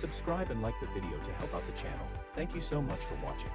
Subscribe and like the video to help out the channel. Thank you so much for watching.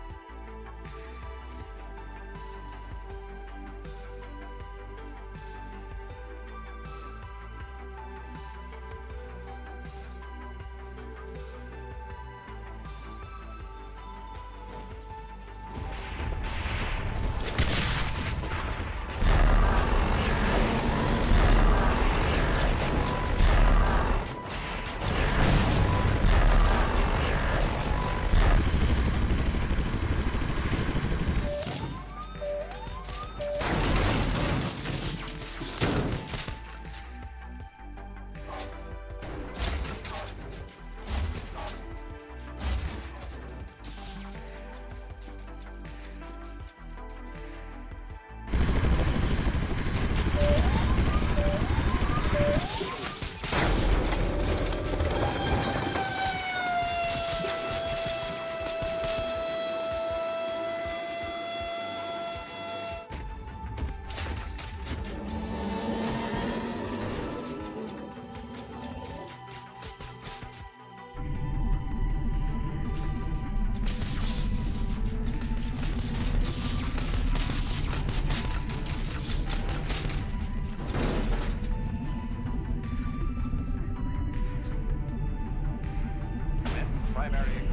Primary